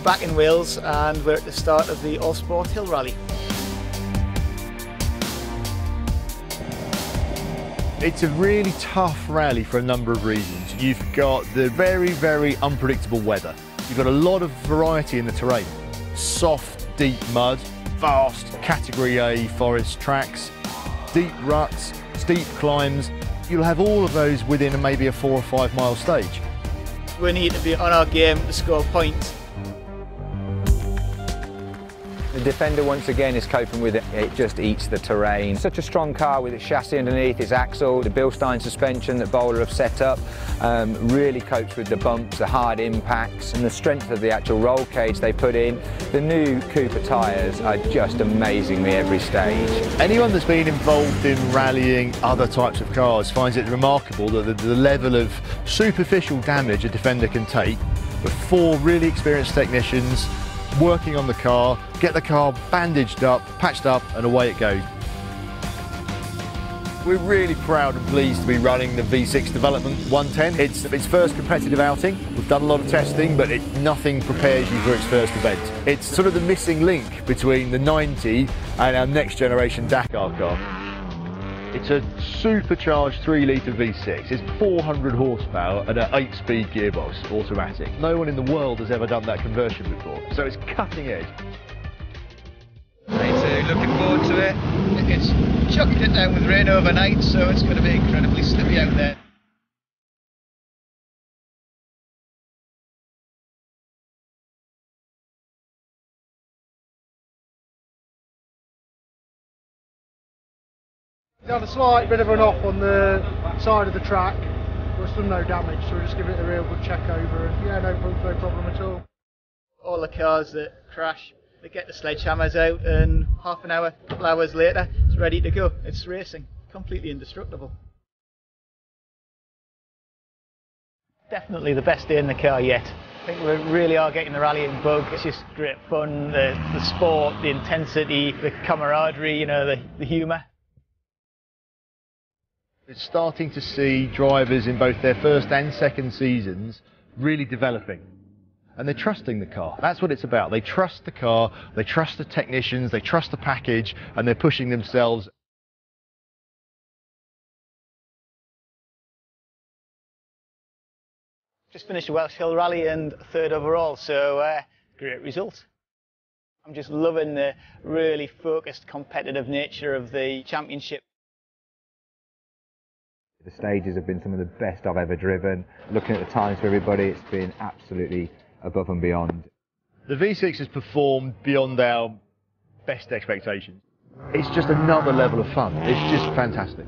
We're back in Wales and we're at the start of the Allsport Hill Rally. It's a really tough rally for a number of reasons. You've got the very, very unpredictable weather. You've got a lot of variety in the terrain. Soft, deep mud, vast Category A forest tracks, deep ruts, steep climbs. You'll have all of those within maybe a four or five mile stage. We need to be on our game to score points. The Defender once again is coping with it, it just eats the terrain. Such a strong car with its chassis underneath, its axle, the Bilstein suspension that Bowler have set up, um, really copes with the bumps, the hard impacts and the strength of the actual roll cage they put in. The new Cooper tyres are just amazing me every stage. Anyone that's been involved in rallying other types of cars finds it remarkable that the, the level of superficial damage a Defender can take four really experienced technicians working on the car, get the car bandaged up, patched up and away it goes. We're really proud and pleased to be running the V6 Development 110. It's its first competitive outing. We've done a lot of testing, but it, nothing prepares you for its first event. It's sort of the missing link between the 90 and our next generation Dakar car. It's a supercharged 3 litre V6. It's 400 horsepower and an 8 speed gearbox, automatic. No one in the world has ever done that conversion before, so it's cutting edge. Looking forward to it. It's chucked it down with rain overnight, so it's going to be incredibly slippy out there. We had a slight bit of an off on the side of the track, but still no damage, so we'll just give it a real good check over. And yeah, no, no problem at all. All the cars that crash, they get the sledgehammers out, and half an hour, a couple hours later, it's ready to go. It's racing, completely indestructible. Definitely the best day in the car yet. I think we really are getting the rallying bug. It's just great fun, the, the sport, the intensity, the camaraderie, you know, the, the humour. It's starting to see drivers in both their first and second seasons really developing. And they're trusting the car. That's what it's about. They trust the car, they trust the technicians, they trust the package, and they're pushing themselves. Just finished the Welsh Hill Rally and third overall, so uh, great result. I'm just loving the really focused competitive nature of the championship. The stages have been some of the best I've ever driven. Looking at the times for everybody, it's been absolutely above and beyond. The V6 has performed beyond our best expectations. It's just another level of fun. It's just fantastic.